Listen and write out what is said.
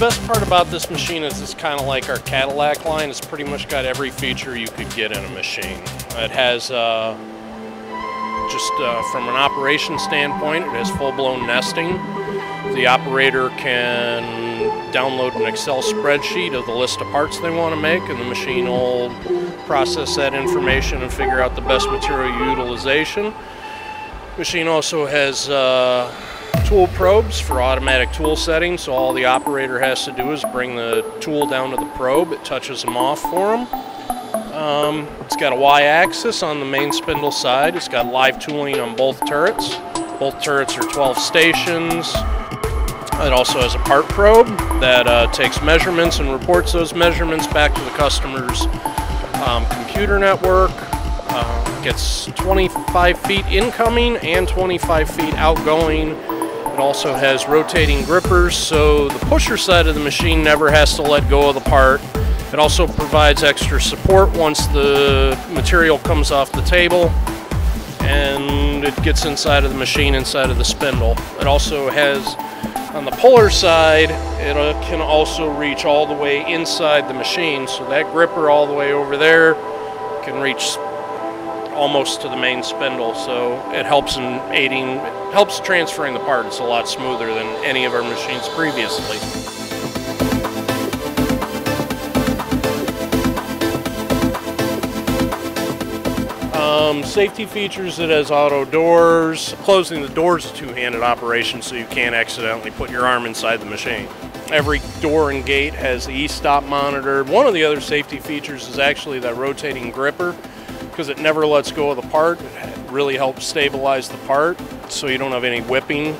best part about this machine is it's kind of like our Cadillac line. It's pretty much got every feature you could get in a machine. It has, uh, just uh, from an operation standpoint, it has full-blown nesting. The operator can download an Excel spreadsheet of the list of parts they want to make, and the machine will process that information and figure out the best material utilization. Machine also has uh, tool probes for automatic tool setting, so all the operator has to do is bring the tool down to the probe, it touches them off for them. Um, it's got a Y-axis on the main spindle side, it's got live tooling on both turrets. Both turrets are 12 stations. It also has a part probe that uh, takes measurements and reports those measurements back to the customer's um, computer network. Uh, gets 25 feet incoming and 25 feet outgoing also has rotating grippers, so the pusher side of the machine never has to let go of the part. It also provides extra support once the material comes off the table and it gets inside of the machine, inside of the spindle. It also has, on the puller side, it uh, can also reach all the way inside the machine. So that gripper all the way over there can reach almost to the main spindle, so it helps in aiding, helps transferring the part. It's a lot smoother than any of our machines previously. Um, safety features, it has auto doors. Closing the doors is a two-handed operation, so you can't accidentally put your arm inside the machine. Every door and gate has the e-stop monitor. One of the other safety features is actually that rotating gripper because it never lets go of the part. It really helps stabilize the part so you don't have any whipping